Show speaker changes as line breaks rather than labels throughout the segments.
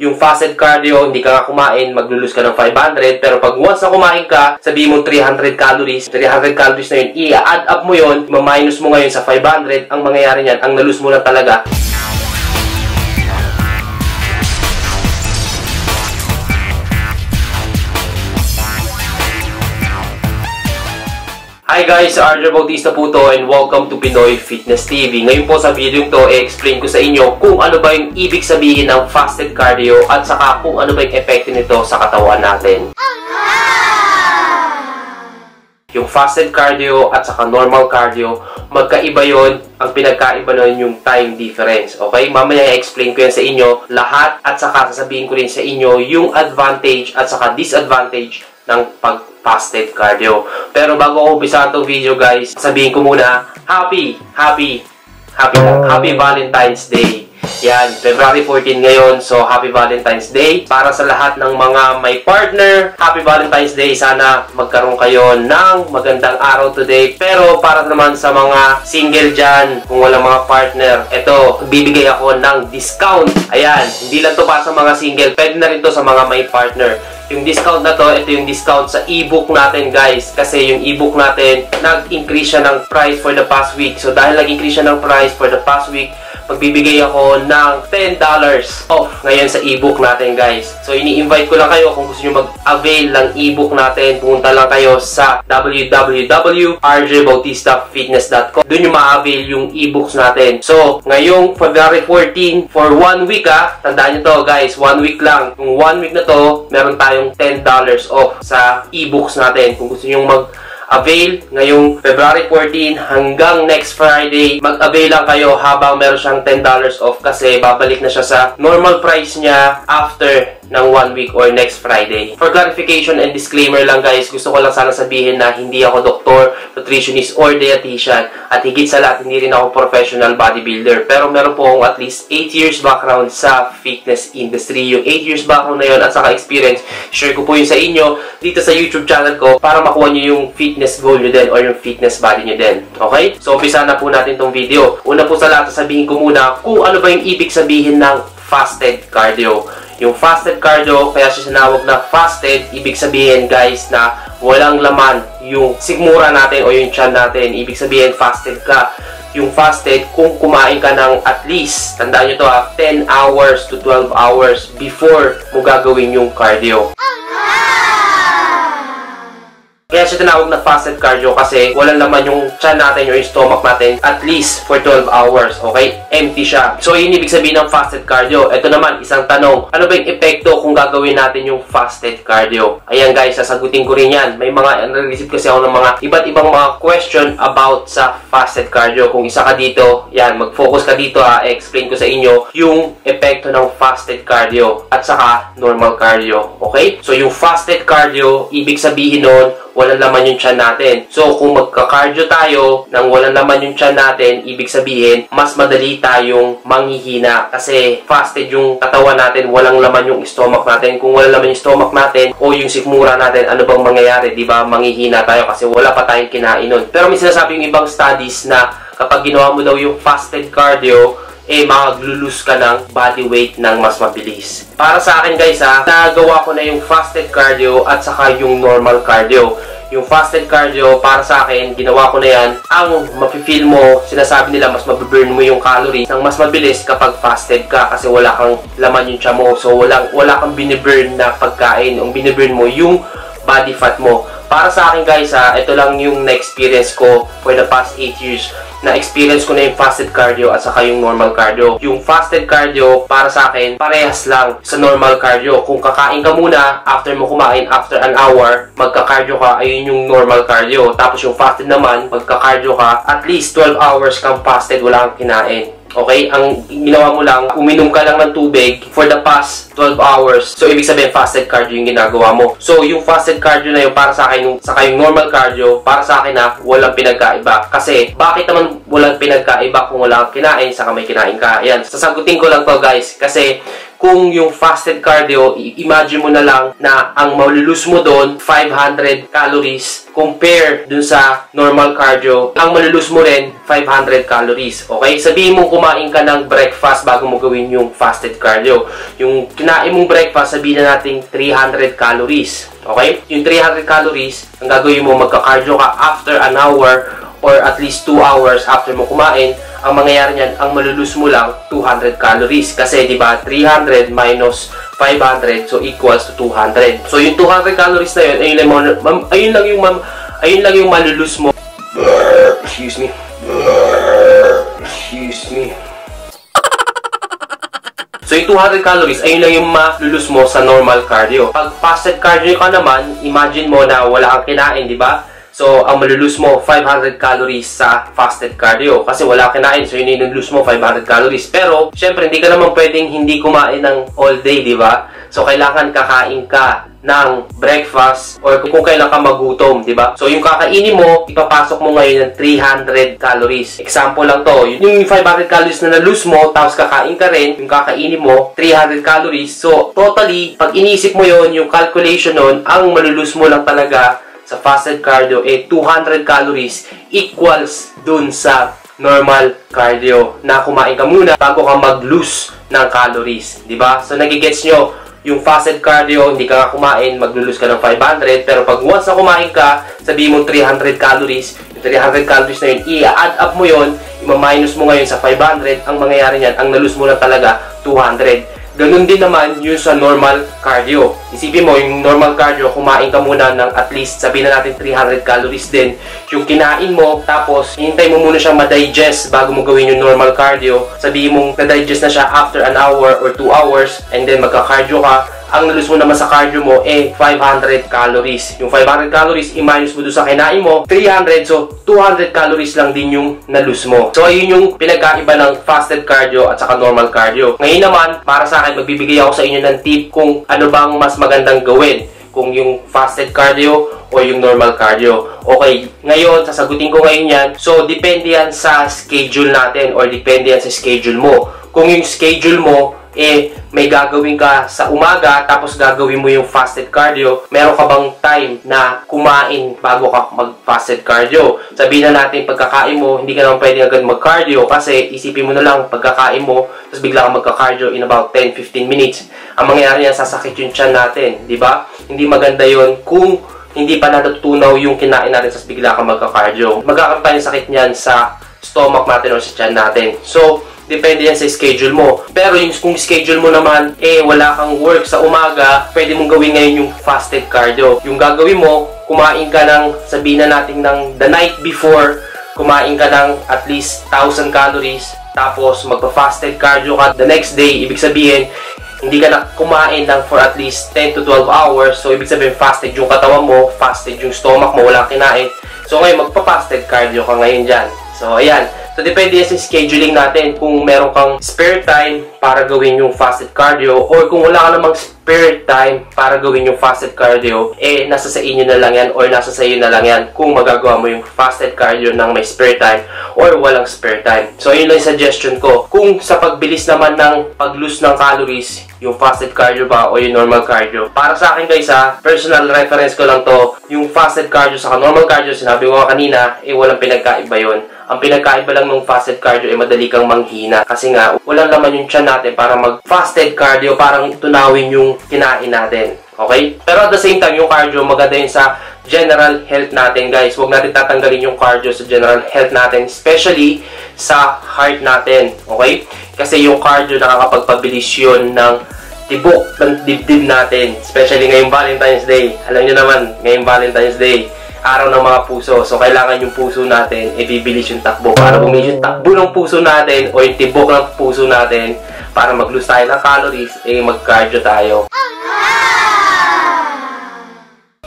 yung fasted cardio, hindi ka nga kumain, maglulus ka ng 500. Pero pag once na kumain ka, sabihin mo 300 calories, 300 calories na yun, i-add up mo yun, ma-minus mo ngayon sa 500, ang mangyayari niyan, ang nalus mo na talaga, Hi guys, Arjo Bautista po to and welcome to Pinoy Fitness TV. Ngayon po sa video to, i-explain ko sa inyo kung ano ba yung ibig sabihin ng fasted cardio at saka kung ano ba yung epekto nito sa katawan natin. Yung fasted cardio at saka normal cardio, magkaiba yon Ang pinagkaiba nun yung time difference. Okay? Mamaya i-explain ko yan sa inyo lahat at saka sasabihin ko rin sa inyo yung advantage at saka disadvantage ng pag fasted cardio. Pero bago ako umpisa itong video guys, sabihin ko muna, happy, happy, happy lang, happy Valentine's Day. Yan, February 14 ngayon, so Happy Valentine's Day. Para sa lahat ng mga may partner, Happy Valentine's Day. Sana magkaroon kayo ng magandang araw today. Pero para naman sa mga single dyan, kung walang mga partner, ito, bibigay ako ng discount. Ayan, hindi lang to para sa mga single, pwede na rin to sa mga may partner. Yung discount na to, ito yung discount sa ebook natin guys. Kasi yung ebook natin, nag-increase siya ng price for the past week. So dahil nag-increase siya ng price for the past week, magbibigay ako ng $10 off ngayon sa ebook natin guys. So ini-invite ko lang kayo kung gusto niyo mag-avail ng ebook natin, pumunta lang kayo sa www.rjbautistafitness.com Doon nyo ma-avail yung ebooks natin. So, ngayong February 14, for one week ah, tandaan nyo to guys, one week lang. Yung one week na to, meron tayong $10 off sa ebooks natin. Kung gusto niyo mag avail ngayong February 14 hanggang next Friday. Mag-avail lang kayo habang meron siyang $10 off kasi babalik na siya sa normal price niya after ng one week or next Friday. For clarification and disclaimer lang guys, gusto ko lang sana sabihin na hindi ako doktor, nutritionist, or dietitian. At higit sa lahat, hindi rin ako professional bodybuilder. Pero meron po akong at least 8 years background sa fitness industry. Yung 8 years background na yun at saka experience, share ko po yun sa inyo dito sa YouTube channel ko para makuha nyo yung fitness goal nyo din or yung fitness body nyo din. Okay? So, umpisa na po natin tong video. Una po sa lahat, sabihin ko muna kung ano ba yung ibig sabihin ng fasted cardio. Yung fasted cardio, kaya siya sinawag na fasted, ibig sabihin guys na walang laman yung sigmura natin o yung chan natin. Ibig sabihin fasted ka. Yung fasted, kung kumain ka ng at least, tandaan nyo to ha, 10 hours to 12 hours before mo gagawin yung cardio. Kaya siya tinawag na fasted cardio kasi walang laman yung chan natin, yung stomach natin at least for 12 hours, okay? Empty siya. So, yun ibig sabihin ng fasted cardio. Ito naman, isang tanong. Ano ba yung epekto kung gagawin natin yung fasted cardio? Ayan guys, sasagutin ko rin yan. May mga, nare-receive kasi ako ng mga iba't ibang mga question about sa fasted cardio. Kung isa ka dito, yan, mag-focus ka dito ha, explain ko sa inyo yung epekto ng fasted cardio at saka normal cardio, okay? So, yung fasted cardio, ibig sabihin nun, walang laman yung tiyan natin. So, kung magka-cardio tayo nang walang laman yung tiyan natin, ibig sabihin, mas madali tayong manghihina. Kasi fasted yung katawan natin, walang laman yung stomach natin. Kung walang laman yung stomach natin o yung sikmura natin, ano bang mangyayari? Di ba? Manghihina tayo kasi wala pa tayong kinain nun. Pero may sinasabi yung ibang studies na kapag ginawa mo daw yung fasted cardio, eh maglulus ka ng body weight ng mas mabilis. Para sa akin guys ha, nagawa ko na yung fasted cardio at saka yung normal cardio. Yung fasted cardio, para sa akin, ginawa ko na yan. Ang mafe-feel mo, sinasabi nila, mas mabiburn mo yung calories ng mas mabilis kapag fasted ka kasi wala kang laman yung tiyan mo. So, wala, wala kang biniburn na pagkain. Ang biniburn mo, yung body fat mo. Para sa akin guys ha, ito lang yung na-experience ko for the past 8 years na-experience ko na yung fasted cardio at saka yung normal cardio. Yung fasted cardio, para sa akin, parehas lang sa normal cardio. Kung kakain ka muna, after mo kumain, after an hour, magka-cardio ka, ayun yung normal cardio. Tapos yung fasted naman, magka-cardio ka, at least 12 hours kang fasted, wala kang kinain. Okay? Ang ginawa mo lang, uminom ka lang ng tubig for the past 12 hours. So, ibig sabihin, fasted cardio yung ginagawa mo. So, yung fasted cardio na yun, para sa akin, yung, saka yung normal cardio, para sa akin na walang pinagkaiba. Kasi, bakit naman walang pinagkaiba kung wala kang kinain, saka may kinain ka? Ayan, sasagutin ko lang to guys. Kasi, kung yung fasted cardio, imagine mo na lang na ang malulus mo doon, 500 calories compare dun sa normal cardio. Ang malulus mo rin, 500 calories. Okay? Sabihin mo kumain ka ng breakfast bago mo gawin yung fasted cardio. Yung kinain mong breakfast, sabihin na natin 300 calories. Okay? Yung 300 calories, ang gagawin mo, magka-cardio ka after an hour or at least 2 hours after mo kumain, ang mangyayari niyan, ang malulus mo lang 200 calories. Kasi, di ba, 300 minus 500, so equals to 200. So, yung 200 calories na yun, ayun lang, ayun lang yung, ayun lang yung malulus mo. Excuse me. Excuse me. So, yung 200 calories, ayun lang yung malulus mo sa normal cardio. Pag fasted cardio ka naman, imagine mo na wala kang kinain, di ba? So, ang malulus mo, 500 calories sa fasted cardio. Kasi wala kinain, so yun yung lose mo, 500 calories. Pero, syempre, hindi ka naman pwedeng hindi kumain ng all day, di ba? So, kailangan kakain ka ng breakfast or kung kailan ka magutom, di ba? So, yung kakainin mo, ipapasok mo ngayon ng 300 calories. Example lang to, yung 500 calories na na-lose mo, tapos kakain ka rin, yung kakainin mo, 300 calories. So, totally, pag inisip mo yon yung calculation nun, ang malulus mo lang talaga sa fasted cardio, eh 200 calories equals dun sa normal cardio na kumain ka muna bago ka mag-lose ng calories. ba? So, nagigets nyo, yung fasted cardio, hindi ka nga kumain, mag-lose ka ng 500, pero pag once na kumain ka, sabihin mo 300 calories, yung 300 calories na yun, i-add up mo yun, i-minus mo ngayon sa 500, ang mangyayari niyan, ang nalus mo lang talaga, 200. Ganun din naman yung sa normal cardio. Isipin mo, yung normal cardio, kumain ka muna ng at least, sabihin na natin 300 calories din. Yung kinain mo, tapos hintay mo muna siyang ma-digest bago mo gawin yung normal cardio. Sabihin mo, na-digest na siya after an hour or 2 hours, and then magka-cardio ka, ang nalus mo naman sa cardio mo eh 500 calories. Yung 500 calories, i-minus mo doon sa kinain mo, 300. So, 200 calories lang din yung nalus mo. So, ayun yung pinagkaiba ng fasted cardio at saka normal cardio. Ngayon naman, para sa akin, magbibigay ako sa inyo ng tip kung ano bang mas magandang gawin. Kung yung fasted cardio o yung normal cardio. Okay, ngayon, sasagutin ko ngayon yan. So, depende yan sa schedule natin or depende yan sa schedule mo. Kung yung schedule mo eh may gagawin ka sa umaga tapos gagawin mo yung fasted cardio, meron ka bang time na kumain bago ka mag-fasted cardio? Sabihin na natin pagkakain mo, hindi ka naman pwede agad mag-cardio kasi isipin mo na lang pagkakain mo, tapos bigla ka magka-cardio in about 10-15 minutes. Ang mangyayari yan, sasakit yung tiyan natin, di ba? Hindi maganda yon kung hindi pa natutunaw yung kinain natin tapos bigla ka magka-cardio. Magkakaroon tayo sakit niyan sa stomach natin o sa tiyan natin. So, Depende yan sa schedule mo. Pero yung kung schedule mo naman, eh wala kang work sa umaga, pwede mong gawin ngayon yung fasted cardio. Yung gagawin mo, kumain ka ng, sabihin na natin ng the night before, kumain ka ng at least 1,000 calories, tapos magpa-fasted cardio ka the next day, ibig sabihin, hindi ka na kumain ng for at least 10 to 12 hours. So, ibig sabihin, fasted yung katawan mo, fasted yung stomach mo, wala kinain. So, ngayon, magpa-fasted cardio ka ngayon dyan. So, ayan. So, depende sa scheduling natin kung meron kang spare time para gawin yung fasted cardio or kung wala ka namang spare time para gawin yung fasted cardio, eh, nasa sa inyo na lang yan or nasa sa iyo na lang yan kung magagawa mo yung fasted cardio ng may spare time or walang spare time. So, yun lang suggestion ko. Kung sa pagbilis naman ng pag-lose ng calories, yung fasted cardio ba o yung normal cardio. Para sa akin guys ha, personal reference ko lang to, yung fasted cardio sa normal cardio, sinabi ko kanina, eh walang pinagkaiba yon ang pinagkaiba lang ng fasted cardio ay madali kang manghina. Kasi nga, walang laman yung tiyan natin para mag-fasted cardio, parang tunawin yung kinain natin. Okay? Pero at the same time, yung cardio, maganda yun sa general health natin, guys. Huwag natin tatanggalin yung cardio sa general health natin, especially sa heart natin. Okay? Kasi yung cardio, nakakapagpabilis yun ng tibok ng dibdib natin. Especially ngayong Valentine's Day. Alam nyo naman, ngayong Valentine's Day araw ng mga puso. So, kailangan yung puso natin, ibibilis yung takbo. Para bumilis yung takbo ng puso natin o yung tibok ng puso natin para mag-lose tayo ng calories, eh mag-cardio tayo.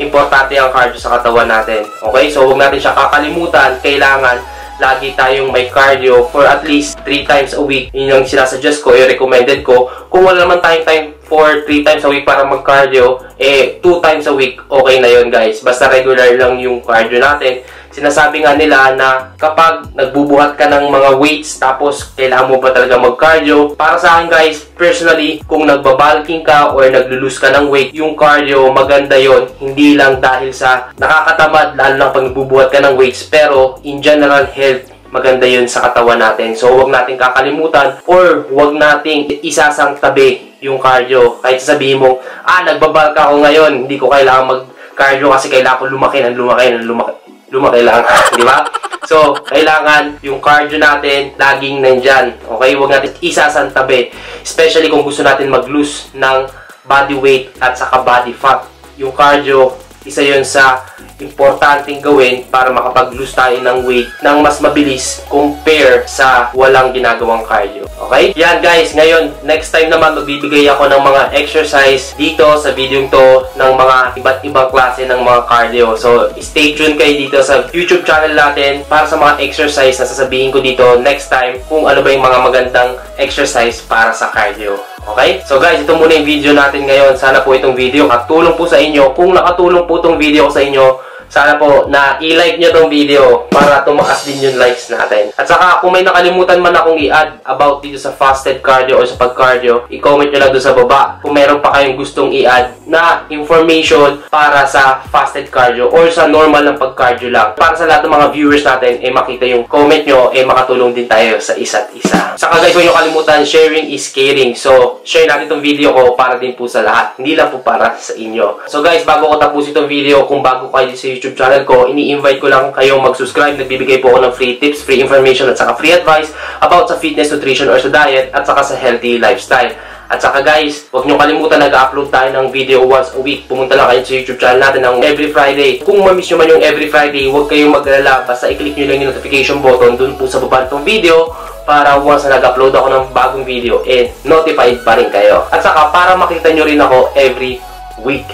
Importante ang cardio sa katawan natin. Okay? So, huwag natin siya kakalimutan. Kailangan lagi tayong may cardio for at least 3 times a week. Yun yung sinasuggest ko, i-recommended ko. Kung wala naman tayong time for 3 times a week para mag-cardio, eh 2 times a week, okay na yon guys. Basta regular lang yung cardio natin. sinasabi nga nila na kapag nagbubuhat ka ng mga weights tapos kailangan mo ba talaga mag-cardio, para sa akin guys, personally, kung nagbabalking ka or naglulus ka ng weight, yung cardio, maganda yon Hindi lang dahil sa nakakatamad, lalo lang pag nagbubuhat ka ng weights, pero in general health, maganda yun sa katawan natin. So, huwag nating kakalimutan or huwag nating isasang tabi yung cardio. Kahit sabihin mo, ah, nagbabalk ako ngayon, hindi ko kailangan mag-cardio kasi kailangan ko lumaki ng lumaki ng lumaki. Lumaki lang, di ba? So, kailangan yung cardio natin laging nandyan. Okay? Huwag natin isasantabi. Especially kung gusto natin mag-lose ng body weight at saka body fat. Yung cardio, isa yon sa importanteng gawin para makapag-lose tayo ng weight ng mas mabilis compare sa walang ginagawang cardio. Okay? Yan guys, ngayon, next time naman magbibigay ako ng mga exercise dito sa video to ng mga iba't ibang klase ng mga cardio. So, stay tuned kayo dito sa YouTube channel natin para sa mga exercise na sasabihin ko dito next time kung ano ba yung mga magandang exercise para sa cardio. Okay? So guys, ito muna yung video natin ngayon. Sana po itong video katulong po sa inyo. Kung nakatulong po itong video ko sa inyo, sana po na i-like nyo tong video para tumaas din yung likes natin. At saka kung may nakalimutan man akong i-add about dito sa fasted cardio or sa pag-cardio, i-comment nyo lang doon sa baba kung meron pa kayong gustong i-add na information para sa fasted cardio or sa normal ng pag-cardio lang. Para sa lahat ng mga viewers natin, eh makita yung comment nyo, eh makatulong din tayo sa isa't isa. Saka guys, huwag nyo kalimutan, sharing is caring. So, share natin itong video ko para din po sa lahat. Hindi lang po para sa inyo. So guys, bago ko tapos itong video, kung bago kayo sa YouTube, YouTube channel ko, ini-invite ko lang kayong mag-subscribe. Nagbibigay po ako ng free tips, free information at saka free advice about sa fitness, nutrition, or sa diet at saka sa healthy lifestyle. At saka guys, huwag nyo kalimutan nag-upload tayo ng video once a week. Pumunta lang kayo sa YouTube channel natin ng every Friday. Kung ma-miss nyo man yung every Friday, huwag kayong mag-alala. Basta i-click nyo lang yung notification button dun po sa baba ng video para once na nag-upload ako ng bagong video, eh, notified pa rin kayo. At saka, para makita nyo rin ako every week.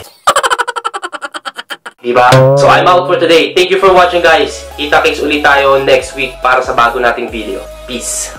Diba? So, I'm out for today. Thank you for watching, guys. Kita-kits ulit tayo next week para sa bago nating video. Peace!